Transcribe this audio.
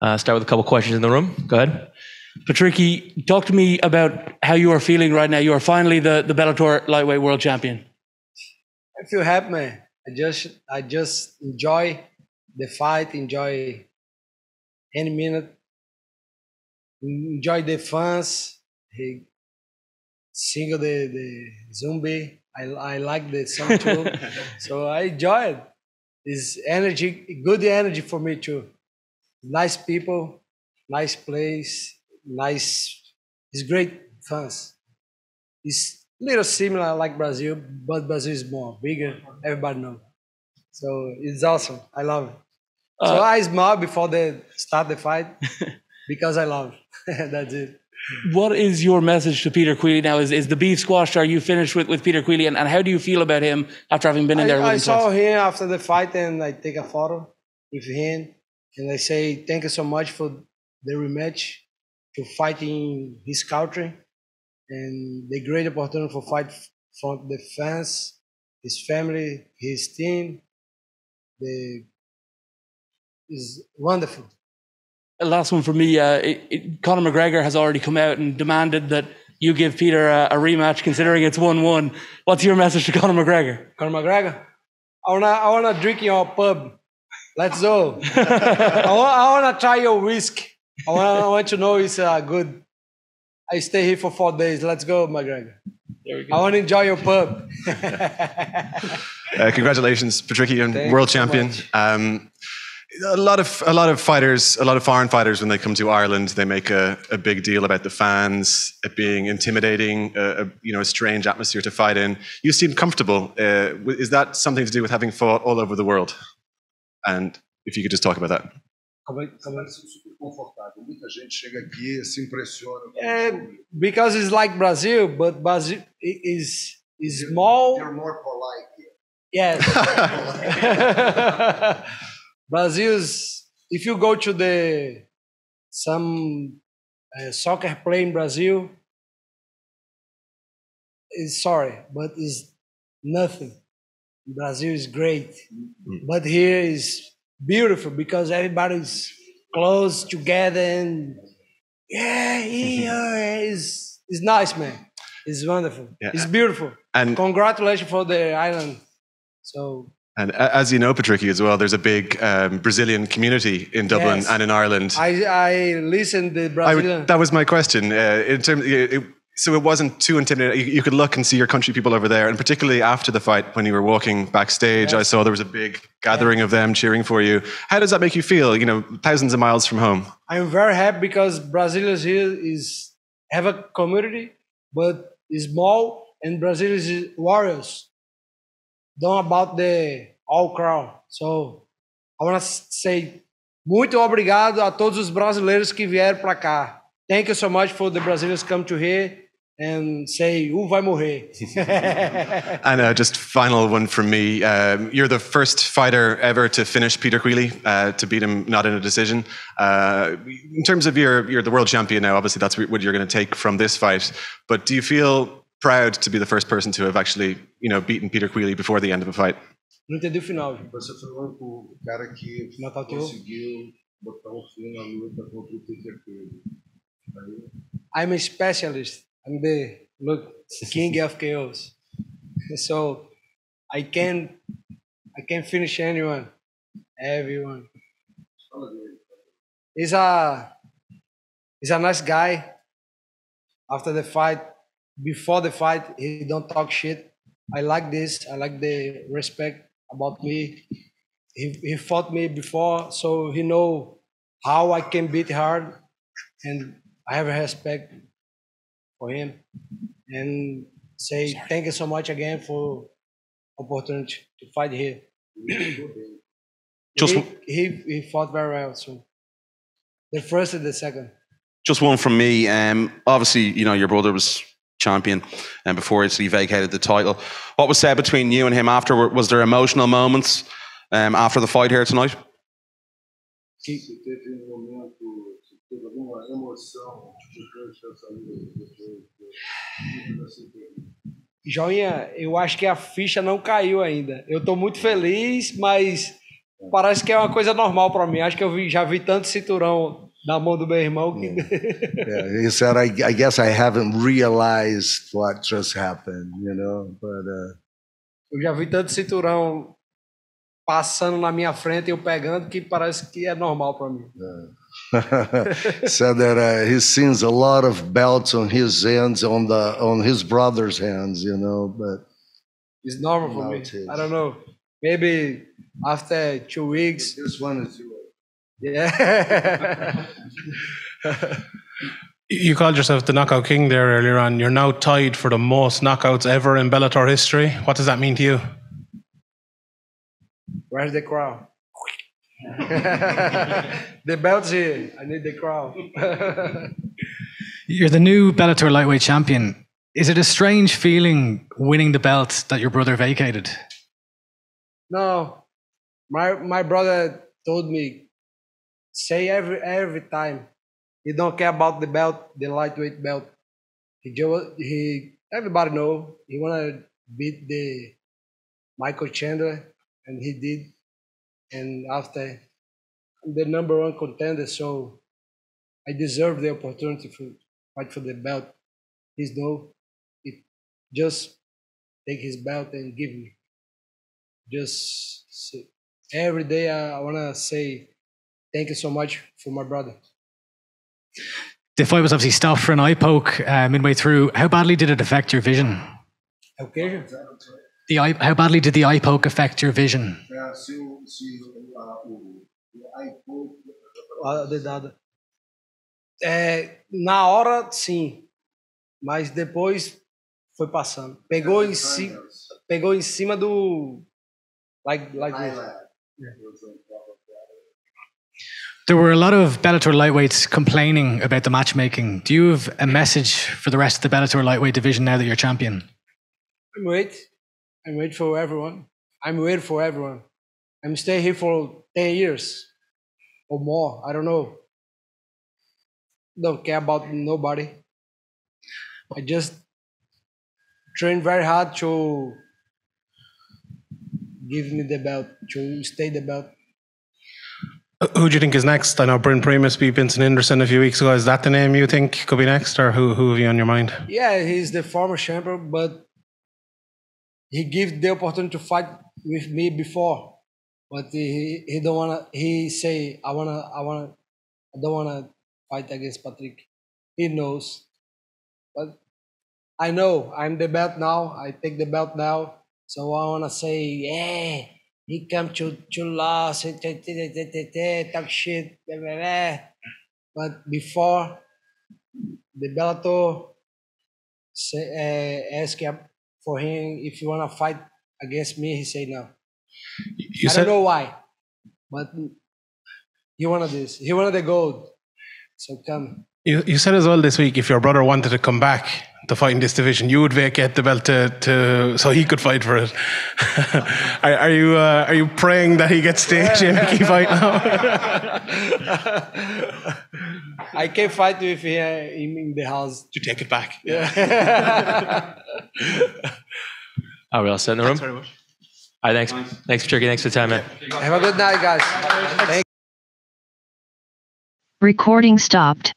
Uh, start with a couple questions in the room. Go ahead. Patricky, talk to me about how you are feeling right now. You are finally the, the Bellator lightweight world champion. I feel happy, man. I just I just enjoy the fight, enjoy any minute, enjoy the fans. He sing the the zombie. I I like the song too, so I enjoy it. It's energy, good energy for me too. Nice people, nice place, nice. It's great fans. It's little similar like Brazil, but Brazil is more bigger. Everybody know. So it's awesome. I love it. so Uh, I smile before they start the fight because I love it. That's it. What is your message to Peter Queally now? Is, is the beef squash, are you finished with, with Peter Queally? And, and how do you feel about him after having been in there I, with I him saw him after the fight and I take a photo with him and I say thank you so much for the rematch to fighting his country and the great opportunity for fight from the fans, his family, his team. The is wonderful. Last one for me. Uh, it, it, Conor McGregor has already come out and demanded that you give Peter a, a rematch, considering it's 1 1. What's your message to Conor McGregor? Conor McGregor, I wanna I wanna drink in your pub. Let's go. I, want, I wanna try your whiskey. I want, I want to know it's uh, good. I stay here for four days. Let's go, McGregor. There we I want to enjoy your pub. Uh, congratulations, Patrickian, Thank world you so champion. much. Um, a lot of a lot of fighters, a lot of foreign fighters, when they come to Ireland, they make a, a big deal about the fans, it being intimidating, a, a, you know, a strange atmosphere to fight in. You seem comfortable. Uh, is that something to do with having fought all over the world? And if you could just talk about that. Como é- como é- super confortável. Muita gente chega aqui, se impressiona. com because it's like Brazil, but Brazil is is small. They're more polite here. Yes. Brazil's. If you go to the some uh, soccer play in Brazil, is sorry, but is nothing. Brazil is great, but here is beautiful because everybody's close together and yeah, here is is nice, man. It's wonderful. Yeah. It's beautiful. And Congratulations for the island. So And as you know, Patricky, as well, there's a big um, Brazilian community in Dublin Yes. and in Ireland. I I listened the I Brazilian. would, that was my question. Uh, in terms, it- so it wasn't too intimidating. You, you could look and see your country people over there, and particularly after the fight, when you were walking backstage, I saw there was a big gathering of them cheering for you. How does that make you feel? You know, thousands of miles from home. I'm very happy because Brazilians here is have a community, but is small and Brazil is warriors. Don't about the all crowd. So I want to say muito obrigado a todos os brasileiros que vieram para cá. Thank you so much for the Brazilians come to here and say, "Uh, vai morrer." And uh, just final one from me. Um, you're the first fighter ever to finish Peter Queally, uh, to beat him not in a decision. Uh, in terms of your, you're the world champion now. Obviously, that's what you're going to take from this fight. But do you feel proud to be the first person to have actually, you know, beaten Peter Queally before the end of a fight? Não entendi o final. gente. Você foi o cara que Notativo. conseguiu botar um fim na luta contra o Peter Queally. Aí, I'm a specialist. I'm the look king of chaos. So I can I can finish anyone, everyone. He's a he's a nice guy. After the fight, before the fight, he don't talk shit. I like this. I like the respect about me. He, he fought me before, so he know how I can beat hard, and I have respect for him. And say thank you so much again for opportunity to fight here. Just he, he he fought very well. So the first and the second. just one from me. Um, obviously, you know your brother was champion, and before he vacated the title. What was said between you and him after? Was there emotional moments um, after the fight here tonight? Se Joinha, eu acho que a ficha não caiu ainda. Eu estou muito feliz, mas Parece que é uma coisa normal pra mim. Acho que eu vi- já vi tanto cinturão na mão do meu irmão que. Yeah, he said, I, I guess I haven't realized what just happened, you know, but uh, eu já vi tanto cinturão passando na minha frente e eu pegando que parece que é normal pra mim. said that uh, he sees a lot of belts on his hands, on the on his brother's hands, you know, but It's normal for me. it is. I don't know. Maybe after two weeks. this one is yours. Yeah. You called yourself the knockout king there earlier on. You're now tied for the most knockouts ever in Bellator history. What does that mean to you? Where's the crown? the belt's here. I need the crown. You're the new Bellator lightweight champion. Is it a strange feeling winning the belt that your brother vacated? no, my my brother told me, say every every time, he don't care about the belt, the lightweight belt. He he everybody know he wanna beat the Michael Chandler, and he did. And after the number one contender, so I deserve the opportunity to fight for the belt. He's no, it just take his belt and give me. Just every day I, I wanna say thank you so much for my brother. The fight was obviously stopped for an eye poke uh, midway through. How badly did it affect your vision? Okay. The eye, how badly did the eye poke affect your vision? É, se o, se uh, o, o iPhone A na hora, sim. Mas depois foi passando. Pegou em, ci, pegou em cima do. Like, like this. There were a lot of Bellator lightweights complaining about the matchmaking. Do you have a message for the rest of the Bellator lightweight division now that you're champion? I'm wait. I'm wait for everyone. I'm waiting for everyone. I'm stay here for 10 years or more. I don't know. Don't care about nobody. I just train very hard to give me the belt, to stay the belt. Who do you think is next? I know Brent Primus beat Vincent Henderson a few weeks ago. Is that the name you think could be next, or who, who have you on your mind? Yeah, he's the former champion, but he gave the opportunity to fight with me before, but he he don't wanna. He say I wanna I wanna I don't wanna fight against Patrick. He knows, but I know I'm the belt now. I take the belt now, so I wanna say yeah. He come to to te- te, talk shit, but before the Bellator say, uh, ask for him if you wanna fight against me. He said no. You I said don't know why, but he wanted this. He wanted the gold. So come. you, you said as well this week if your brother wanted to come back to fight in this division, you would vacate the belt to, to so he could fight for it. are, are you uh, are you praying that he gets the AJ McKee fight now? I can fight with him in, in the house. to take it back. Yeah. Are we all set in the room? All right, thanks. Thanks for Turkey. Thanks for the time, man. Have a good night, guys. Thank Recording stopped.